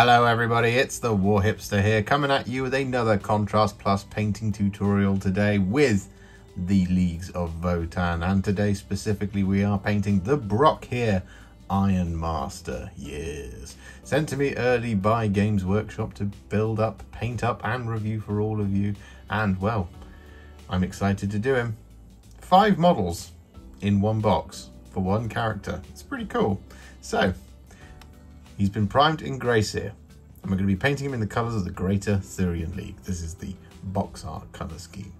Hello everybody, it's the War Hipster here, coming at you with another Contrast Plus painting tutorial today with the Leagues of Votann. And today specifically we are painting the Brokhyr, Iron Master, yes. Sent to me early by Games Workshop to build up, paint up and review for all of you. And well, I'm excited to do him. Five models in one box for one character. It's pretty cool. So, he's been primed in Greyseer, and we're going to be painting him in the colours of the Greater Thurian League. This is the box art colour scheme.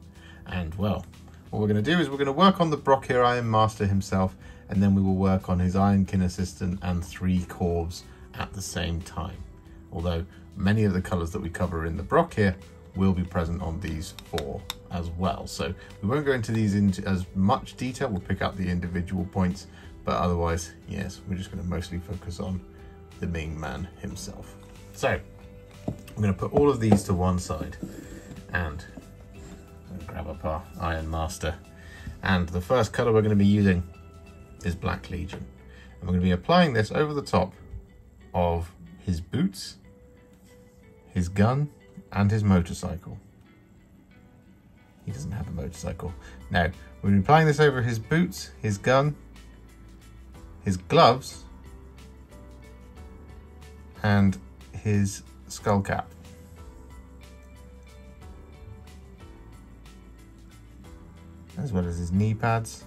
And, well, what we're going to do is we're going to work on the Brokhyr Iron Master himself, and then we will work on his Ironkin assistant and three Corvs at the same time. Although many of the colours that we cover in the Brokhyr will be present on these four as well. So we won't go into these into as much detail. We'll pick out the individual points, but otherwise, yes, we're just going to mostly focus on the main man himself. So I'm going to put all of these to one side and grab up our Iron Master. And the first color we're going to be using is Black Legion. And we're going to be applying this over the top of his boots, his gun, and his motorcycle. He doesn't have a motorcycle. Now, we're applying this over his boots, his gun, his gloves, and his skull cap. As well as his knee pads,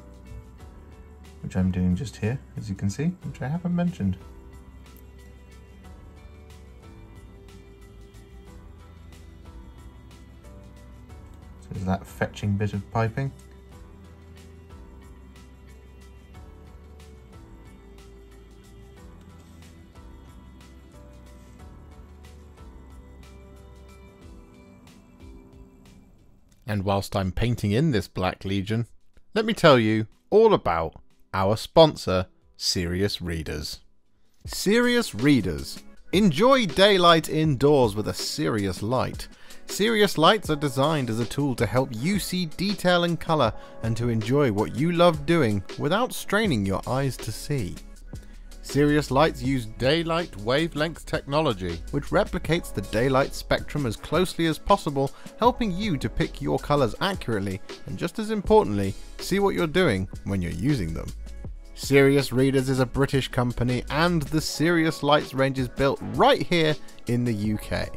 which I'm doing just here, as you can see, which I haven't mentioned. So is that fetching bit of piping. And whilst I'm painting in this Black Legion, let me tell you all about our sponsor, Serious Readers. Serious Readers. Enjoy daylight indoors with a serious light. Serious lights are designed as a tool to help you see detail and colour and to enjoy what you love doing without straining your eyes to see. Serious lights use daylight wavelength technology, which replicates the daylight spectrum as closely as possible, helping you to pick your colours accurately and just as importantly, see what you're doing when you're using them. Serious Readers is a British company and the Serious Lights range is built right here in the UK.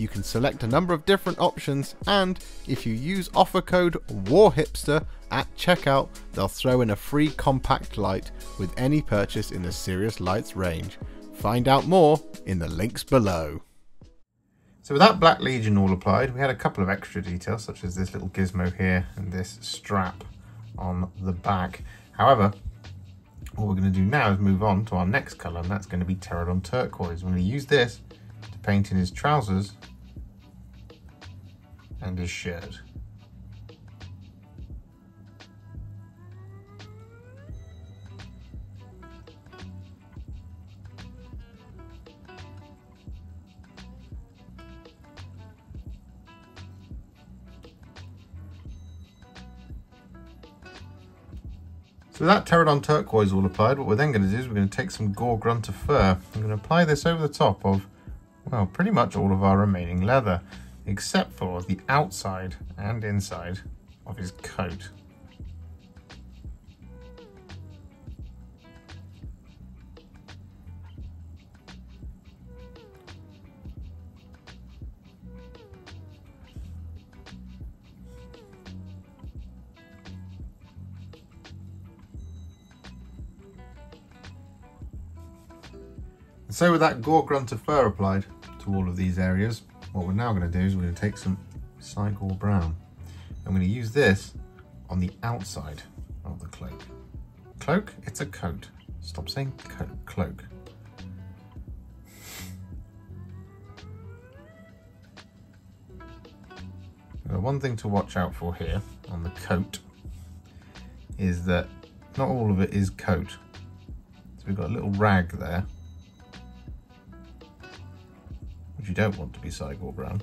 You can select a number of different options, and if you use offer code WARHIPSTER at checkout, they'll throw in a free compact light with any purchase in the Serious Lights range. Find out more in the links below. So with that Black Legion all applied, we had a couple of extra details, such as this little gizmo here and this strap on the back. However, what we're going to do now is move on to our next colour, and that's going to be Terradon Turquoise. We're going to use this to paint in his trousers and his shirt. So that Terradon Turquoise all applied, what we're then going to do is we're going to take some Gore-Grunta Fur. I'm going to apply this over the top of, well, pretty much all of our remaining leather, except for the outside and inside of his coat. And so with that Gore-Grunta fur applied to all of these areas, what we're now going to do is we're going to take some Cygor Brown. I'm going to use this on the outside of the cloak. Cloak? It's a coat. Stop saying co cloak. Now, one thing to watch out for here on the coat is that not all of it is coat. So we've got a little rag there you don't want to be Cygor Brown.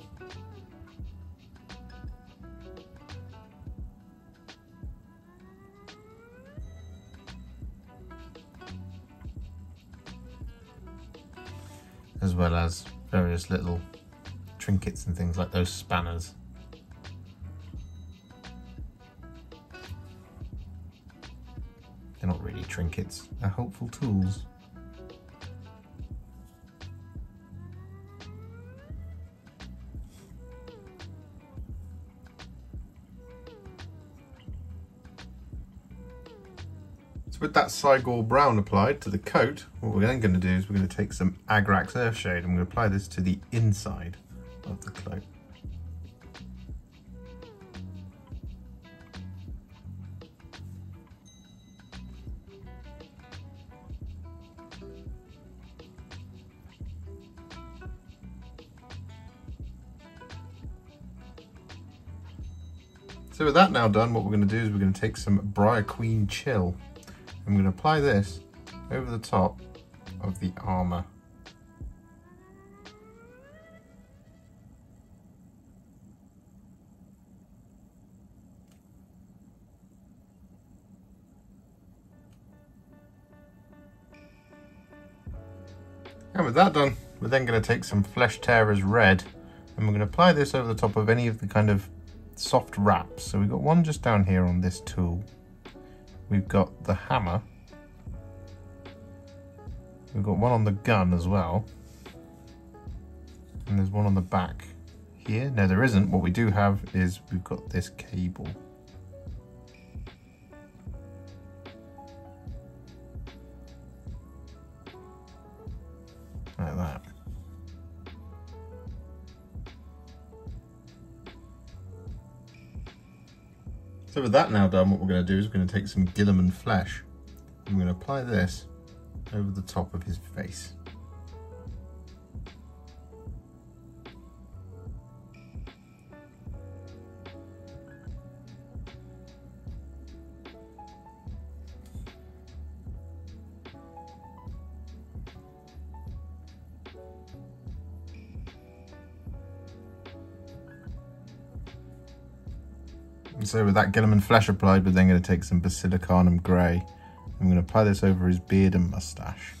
As well as various little trinkets and things like those spanners. They're not really trinkets, they're helpful tools. With that Cygor brown applied to the coat, what we're then going to do is we're going to take some Agrax Earthshade and to apply this to the inside of the cloak. So with that now done, what we're going to do is we're going to take some Briar Queen Chill I'm going to apply this over the top of the armour. And with that done, we're then going to take some Flesh Tearers Red and we're going to apply this over the top of any of the kind of soft wraps. So we've got one just down here on this tool. We've got the hammer. We've got one on the gun as well. And there's one on the back here. No, there isn't. What we do have is we've got this cable. Like that. So with that now done, what we're going to do is we're going to take some Guilliman flesh and we're going to apply this over the top of his face. So with that Guilliman flesh applied, we're then going to take some Basilicanum Grey. I'm going to apply this over his beard and moustache.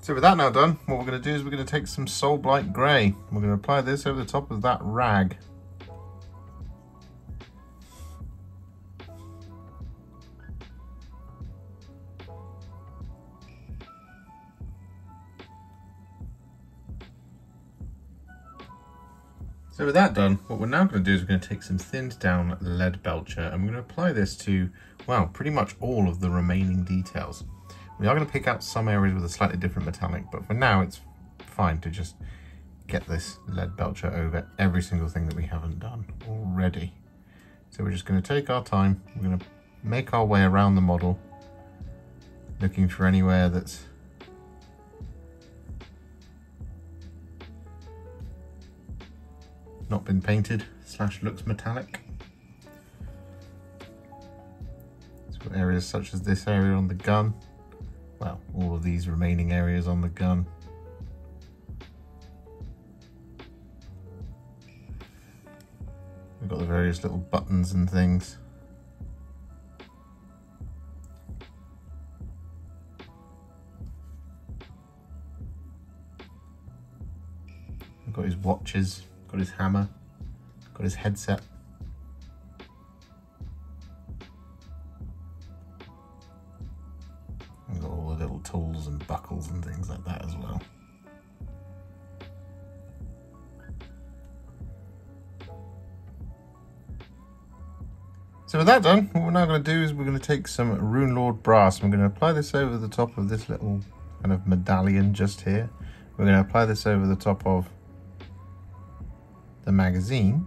So with that now done, what we're going to do is we're going to take some Soulblight Grey. We're going to apply this over the top of that rag. So with that done, what we're now going to do is we're going to take some thinned down Leadbelcher and we're going to apply this to, well, pretty much all of the remaining details. We are going to pick out some areas with a slightly different metallic, but for now it's fine to just get this Leadbelcher over every single thing that we haven't done already. So we're just going to take our time, we're going to make our way around the model, looking for anywhere that's not been painted slash looks metallic. So areas such as this area on the gun, well, all of these remaining areas on the gun. We've got the various little buttons and things. We've got his watches got his hammer, got his headset. And got all the little tools and buckles and things like that as well. So with that done, what we're now going to do is we're going to take some Runelord brass and we're going to apply this over the top of this little kind of medallion just here. We're going to apply this over the top of the magazine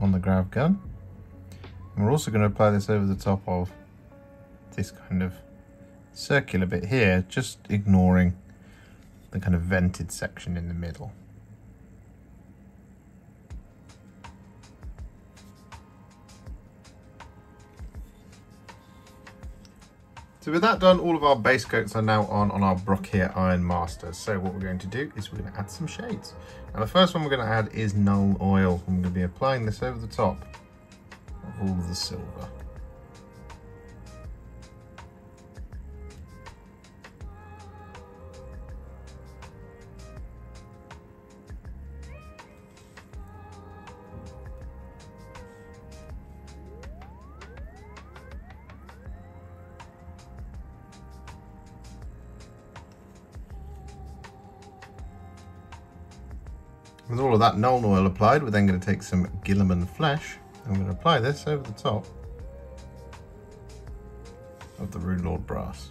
on the grav gun. And we're also going to apply this over the top of this kind of circular bit here, just ignoring the kind of vented section in the middle. So with that done, all of our base coats are now on on our Brokhyr Iron Master. So what we're going to do is we're going to add some shades. Now the first one we're going to add is Nuln Oil. I'm going to be applying this over the top of all of the silver. With all of that Nuln oil applied, we're then going to take some Guilliman flesh. and we're going to apply this over the top of the Runelord brass.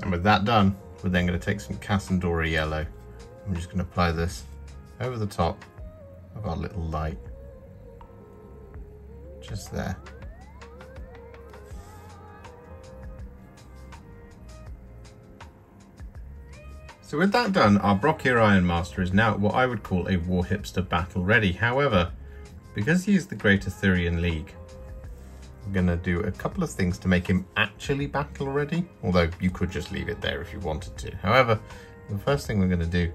And with that done, we're then going to take some Casandora yellow. I'm just going to apply this over the top of our little light. Just there. So with that done, our Brokhyr Iron Master is now what I would call a War Hipster battle ready. However, because he is the Greater Thurian League, I'm gonna do a couple of things to make him actually battle ready, although you could just leave it there if you wanted to. However, the first thing we're gonna do,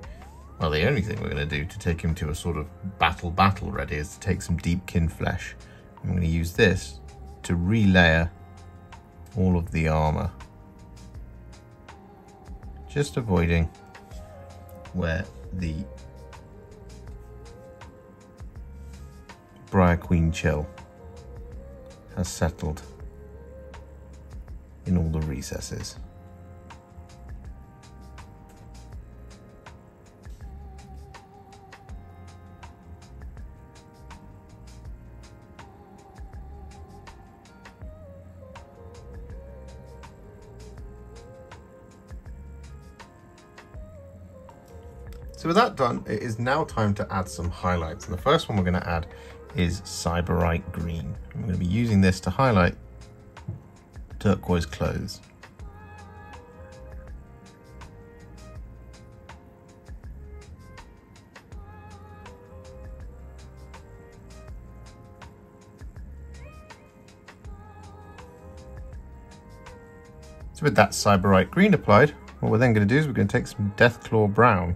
well, the only thing we're gonna do to take him to a sort of battle battle ready is to take some Deepkin flesh. I'm gonna use this to relayer all of the armor. Just avoiding where the Briar Queen chill has settled in all the recesses. So with that done, it is now time to add some highlights. And the first one we're going to add is Sybarite Green. I'm going to be using this to highlight turquoise clothes. So with that Sybarite Green applied, what we're then going to do is we're going to take some Deathclaw Brown.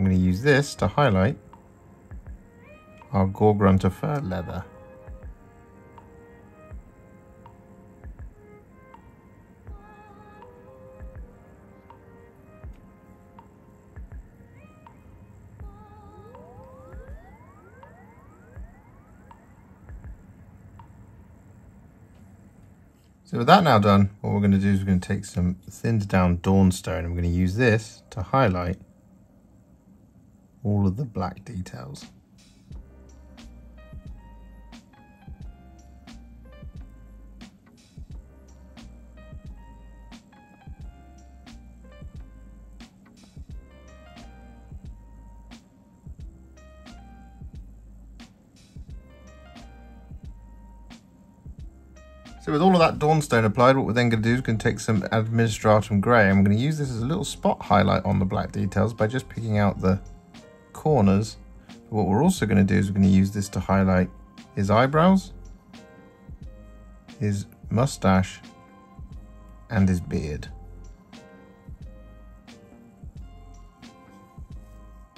I'm going to use this to highlight our Gore-grunta fur leather. So with that now done, what we're going to do is we're going to take some thinned down Dawnstone and we're going to use this to highlight all of the black details. So with all of that Dawnstone applied, what we're then going to do is going to take some Administratum Grey. we're going to use this as a little spot highlight on the black details by just picking out the corners. What we're also going to do is we're going to use this to highlight his eyebrows, his mustache, and his beard.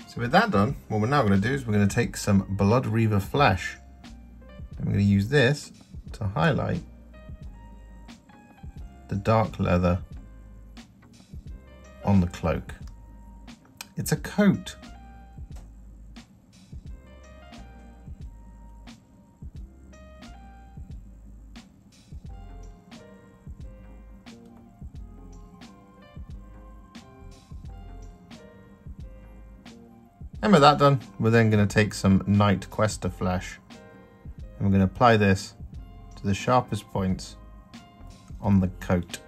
So with that done, what we're now going to do is we're going to take some Bloodreaver flesh. We're going to use this to highlight the dark leather on the cloak. It's a coat. And with that done, we're then going to take some Knight-Questor flesh and we're going to apply this to the sharpest points on the coat.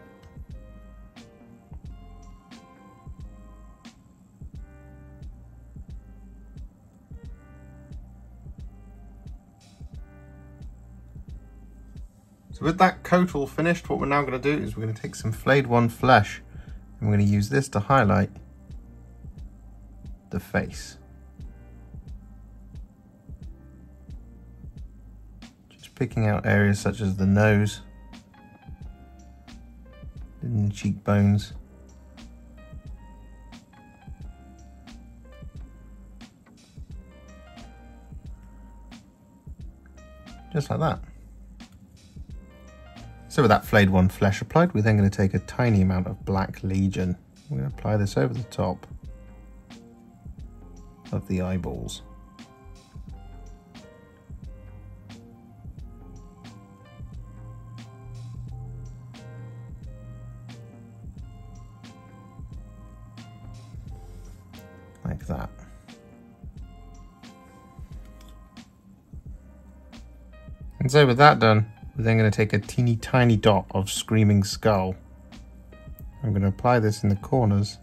So with that coat all finished, what we're now going to do is we're going to take some flayed one flesh and we're going to use this to highlight the face. Picking out areas such as the nose, the cheekbones, just like that. So with that flayed one flesh applied, we're then going to take a tiny amount of Black Legion. We're going to apply this over the top of the eyeballs. So with that done, we're then going to take a teeny tiny dot of Screaming Skull. I'm going to apply this in the corners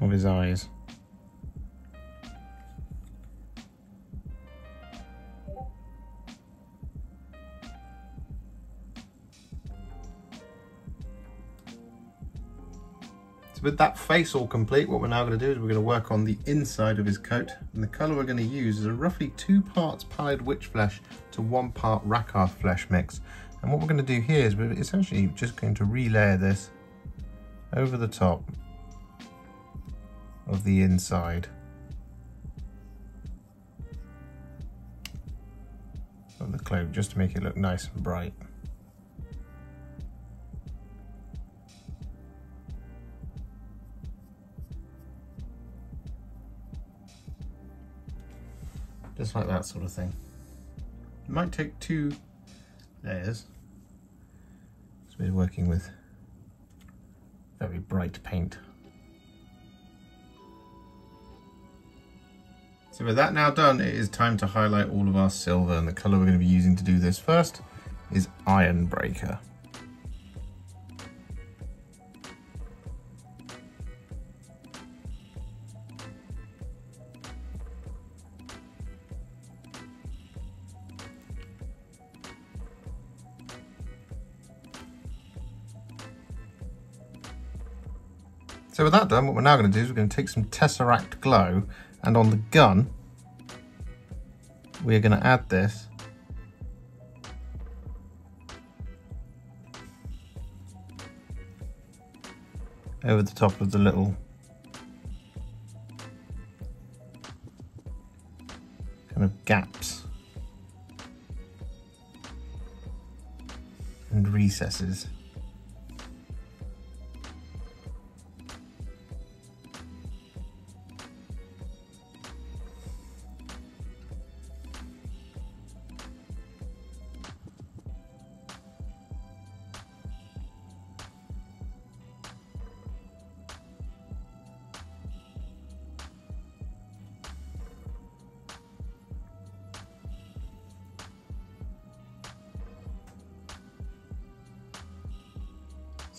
of his eyes. With that face all complete, what we're now going to do is we're going to work on the inside of his coat. And the colour we're going to use is a roughly two parts Pallid Wych flesh to one part Rakarth flesh mix. And what we're going to do here is we're essentially just going to relayer this over the top of the inside of the cloak just to make it look nice and bright. Just like that sort of thing. It might take two layers. So we're working with very bright paint. So with that now done, it is time to highlight all of our silver and the color we're going to be using to do this first is Ironbreaker. So with that done, what we're now going to do is we're going to take some Tesseract Glow and on the gun, we're going to add this over the top of the little kind of gaps and recesses.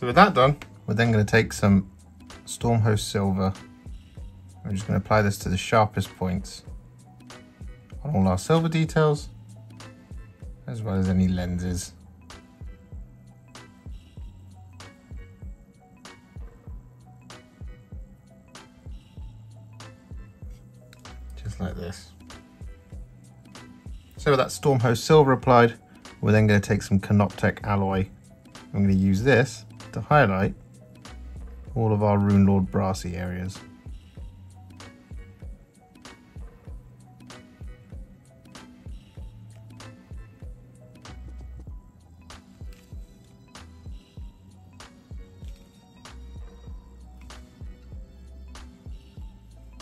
With that done, we're then going to take some Stormhost Silver. We're just going to apply this to the sharpest points on all our silver details, as well as any lenses. Just like this. So with that Stormhost Silver applied, we're then going to take some Canoptek Alloy. I'm going to use this to highlight all of our Runelord brassy areas.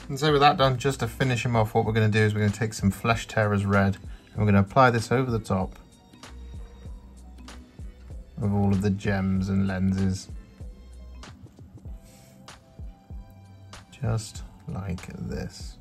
And so with that done, just to finish him off, what we're going to do is we're going to take some Flesh Tearers Red and we're going to apply this over the top of all of the gems and lenses. Just like this.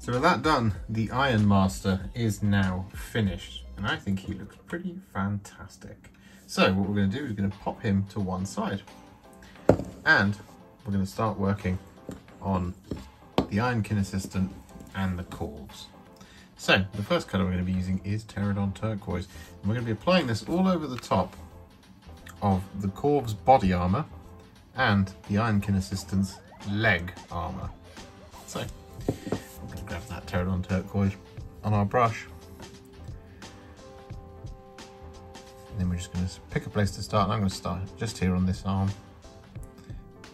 So with that done, the Iron Master is now finished. And I think he looks pretty fantastic. So what we're going to do is we're going to pop him to one side. And we're going to start working on the Ironkin Assistant and the Corvs. So the first colour we're going to be using is Terradon Turquoise. And we're going to be applying this all over the top of the Corv's body armour and the Ironkin Assistant's leg armour. So Grab that Terradon Turquoise on our brush. And then we're just going to pick a place to start. And I'm going to start just here on this arm.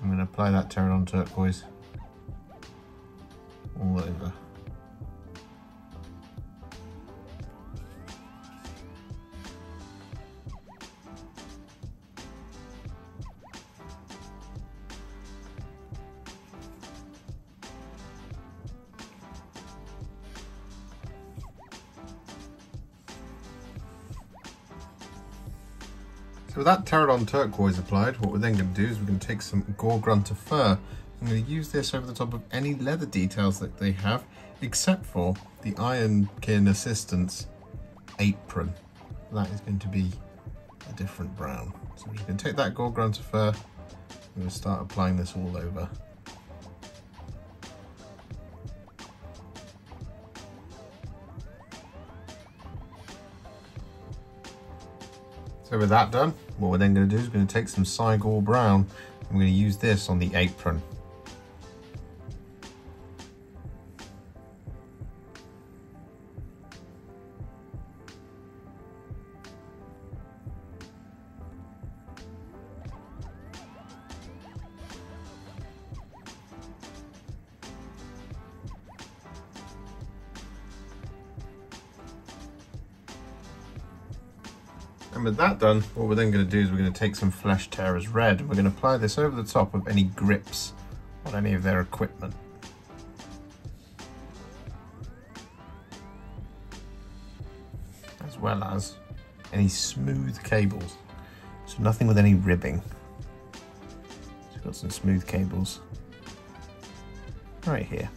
I'm going to apply that Terradon Turquoise all over. With that Terradon turquoise applied, what we're then going to do is we're going to take some Gore-Grunta fur. I'm going to use this over the top of any leather details that they have, except for the Ironkin Assistant's apron. That is going to be a different brown. So we're just going to take that Gore-Grunta fur, I'm going to start applying this all over. So with that done, what we're then going to do is we're going to take some Cygor Brown and we're going to use this on the apron. With that done, what we're then going to do is we're going to take some Flesh Tearers Red and we're going to apply this over the top of any grips on any of their equipment. As well as any smooth cables. So nothing with any ribbing. So got some smooth cables right here.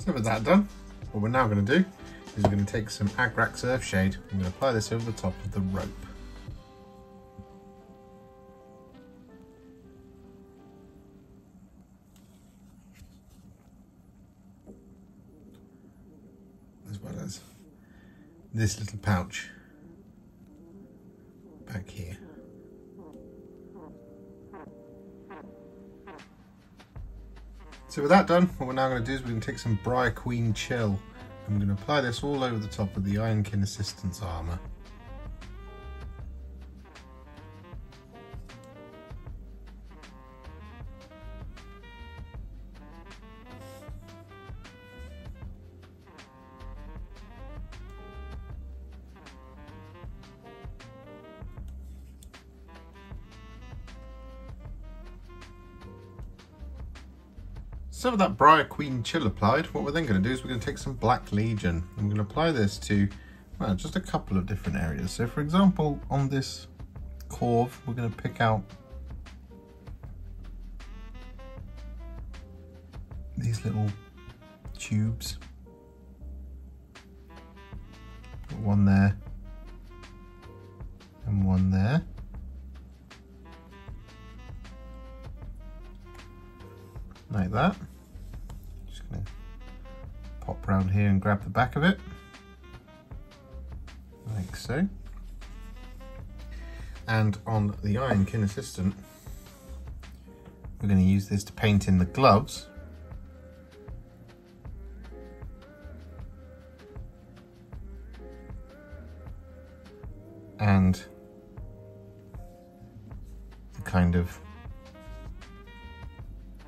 So with that done, what we're now going to do is we're going to take some Agrax Earthshade. I'm going to apply this over the top of the rope. As well as this little pouch back here. So with that done, what we're now going to do is we're going to take some Briar Queen Chill I'm going to apply this all over the top of the Ironkin Assistant's armour. So with that Briar Queen chill applied, what we're then going to do is we're going to take some Black Legion. I'm going to apply this to, well, just a couple of different areas. So for example, on this Corv, we're going to pick out these little tubes. One there and one there. like that pop here and grab the back of it, like so. And on the Ironkin Assistant, we're going to use this to paint in the gloves. And the kind of,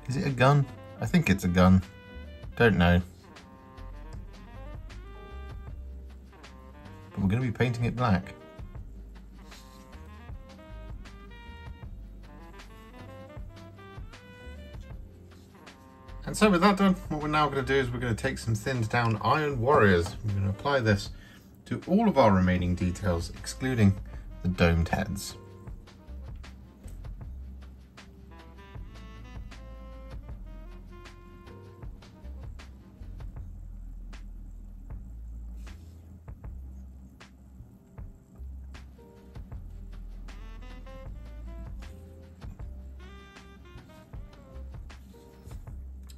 is it a gun? I think it's a gun. Don't know. We're going to be painting it black. And so with that done, what we're now going to do is we're going to take some thinned down Iron Warriors. We're going to apply this to all of our remaining details, excluding the domed heads.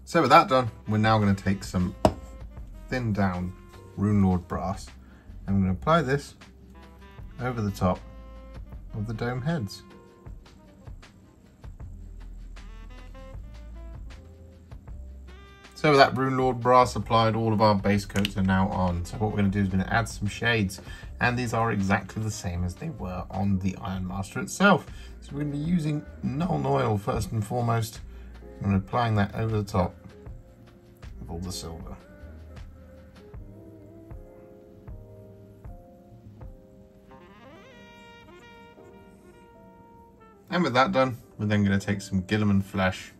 So with that done, we're now going to take some thin down Runelord brass. I'm going to apply this over the top of the dome heads. So with that Runelord brass applied, all of our base coats are now on. So what we're going to do is we're going to add some shades. And these are exactly the same as they were on the Iron Master itself. So we're going to be using Nuln Oil first and foremost and applying that over the top of all the silver. And with that done, we're then going to take some Guilliman flesh.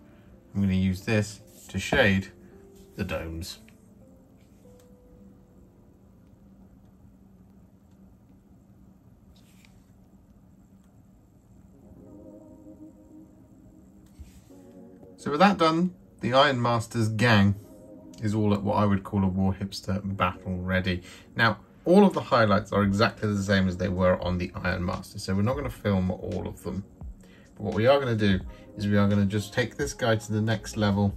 I'm going to use this to shade the domes. So with that done, the Iron Masters gang is all at what I would call a War Hipster battle ready. Now, all of the highlights are exactly the same as they were on the Iron Master, so we're not going to film all of them. But what we are going to do is we are going to just take this guy to the next level,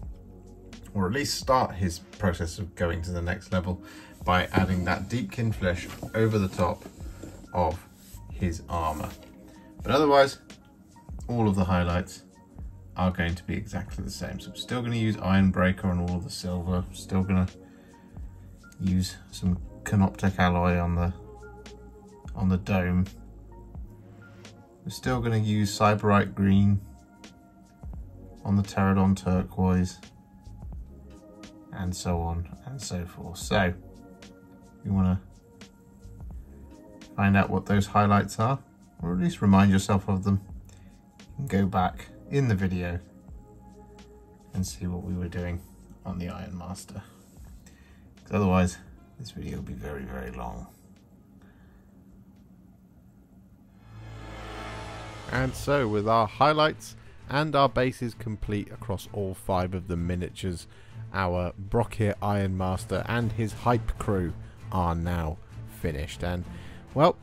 or at least start his process of going to the next level by adding that Deepkin flesh over the top of his armor. But otherwise, all of the highlights are going to be exactly the same. So I'm still going to use Ironbreaker on all of the silver. Still going to use some Canoptek alloy on the on the dome. We're still going to use Sybarite Green on the Terradon Turquoise and so on and so forth. So you want to find out what those highlights are or at least remind yourself of them. You can go back in the video and see what we were doing on the Iron Master. Because otherwise, this video will be very, very long. And so, with our highlights and our bases complete across all five of the miniatures, our Brokhyr Iron Master and his hype crew are now finished. And, well,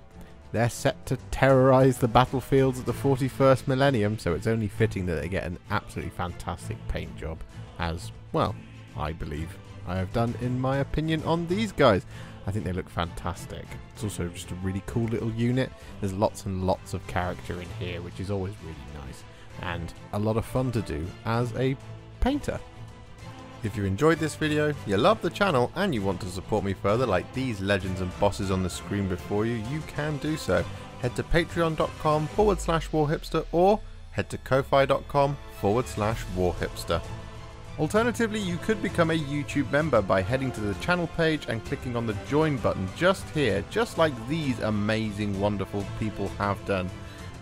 they're set to terrorize the battlefields of the 41st millennium, so it's only fitting that they get an absolutely fantastic paint job, as, well, I believe I have done in my opinion on these guys. I think they look fantastic. It's also just a really cool little unit. There's lots and lots of character in here, which is always really nice, and a lot of fun to do as a painter. If you enjoyed this video, you love the channel and you want to support me further like these legends and bosses on the screen before you, you can do so. Head to patreon.com forward slash warhipster or head to ko-fi.com forward slash warhipster. Alternatively, you could become a YouTube member by heading to the channel page and clicking on the join button just here, just like these amazing, wonderful people have done.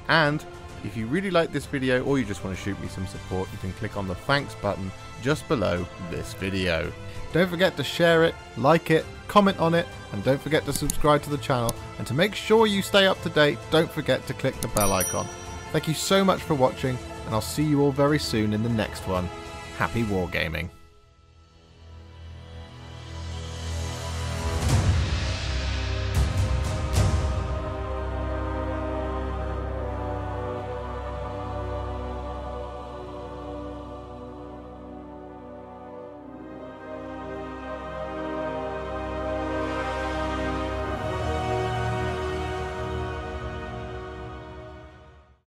And if you really like this video or you just want to shoot me some support, you can click on the thanks button just below this video. Don't forget to share it, like it, comment on it, and don't forget to subscribe to the channel. And to make sure you stay up to date, don't forget to click the bell icon. Thank you so much for watching, and I'll see you all very soon in the next one. Happy wargaming.